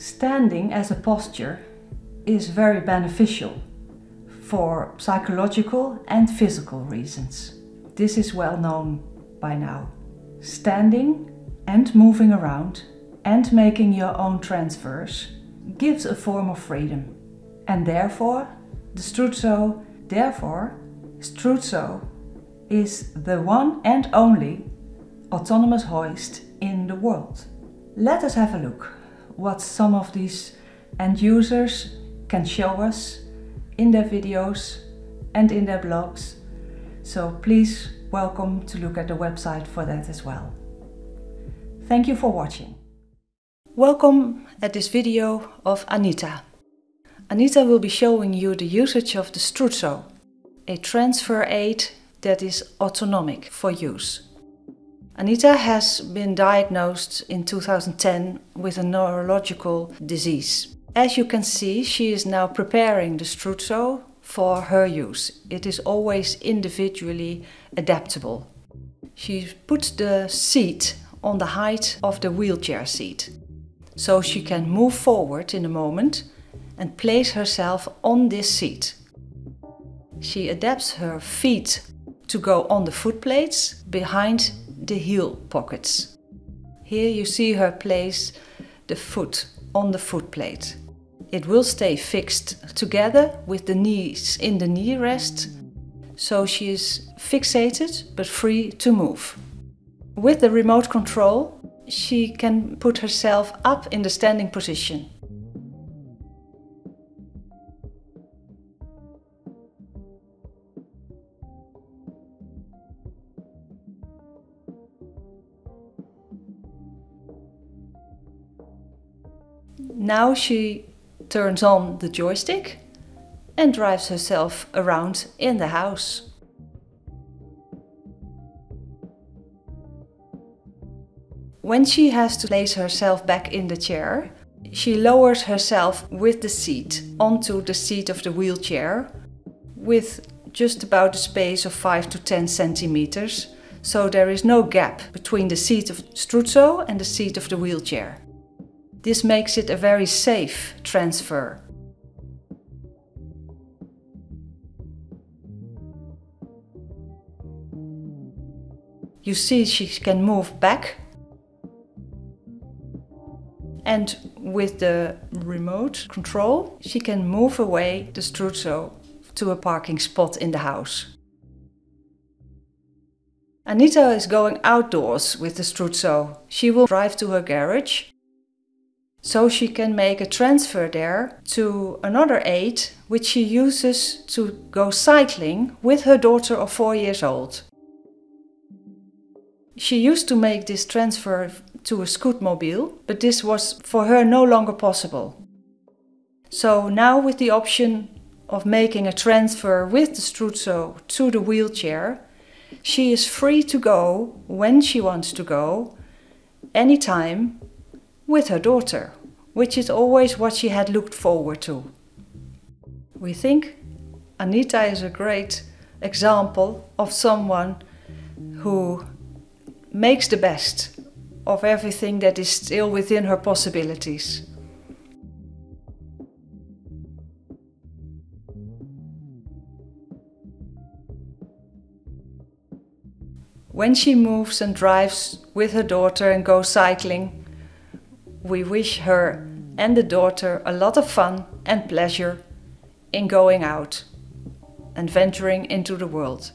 Standing as a posture is very beneficial for psychological and physical reasons. This is well known by now. Standing and moving around and making your own transfers gives a form of freedom. And therefore, the Struzzo, therefore, Struzzo is the one and only autonomous hoist in the world. Let us have a look what some of these end users can show us in their videos and in their blogs. So please welcome to look at the website for that as well. Thank you for watching. Welcome at this video of Anita. Anita will be showing you the usage of the Struzzo, a transfer aid that is autonomic for use. Anita has been diagnosed in 2010 with a neurological disease. As you can see, she is now preparing the Struzzo for her use. It is always individually adaptable. She puts the seat on the height of the wheelchair seat, so she can move forward in a moment and place herself on this seat. She adapts her feet to go on the foot plates behind the heel pockets. Here you see her place the foot on the foot plate. It will stay fixed together with the knees in the knee rest, so she is fixated but free to move. With the remote control, she can put herself up in the standing position. Now she turns on the joystick and drives herself around in the house. When she has to place herself back in the chair, she lowers herself with the seat onto the seat of the wheelchair with just about a space of 5 to 10 centimeters, so there is no gap between the seat of Struzzo and the seat of the wheelchair. This makes it a very safe transfer. You see she can move back and with the remote control she can move away the Struzzo to a parking spot in the house. Anita is going outdoors with the Struzzo. She will drive to her garage so she can make a transfer there to another aid which she uses to go cycling with her daughter of four years old. She used to make this transfer to a scootmobile, but this was for her no longer possible. So now with the option of making a transfer with the Struzzo to the wheelchair, she is free to go when she wants to go, anytime, with her daughter, which is always what she had looked forward to. We think Anita is a great example of someone who makes the best of everything that is still within her possibilities. When she moves and drives with her daughter and goes cycling, we wish her and the daughter a lot of fun and pleasure in going out and venturing into the world.